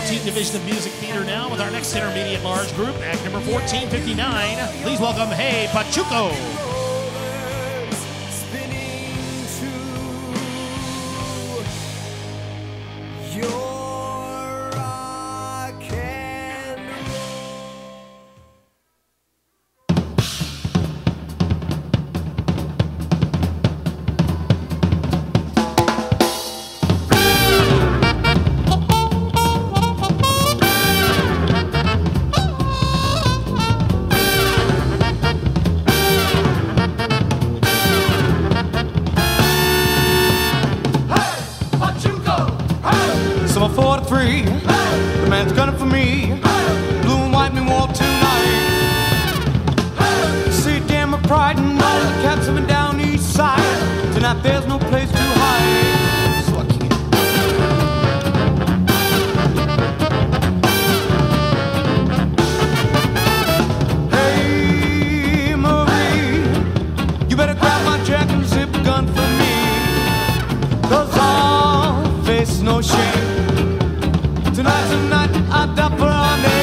14th Division of Music Theater now with our next intermediate large group, act number 1459. Please welcome Hey Pachuco. Summer 43, the man's gunning for me. Blue and white me war tonight. See, damn my pride and all the cats coming down east side. Tonight there's no place to hide. Tonight, I die for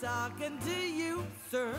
talking to you, sir.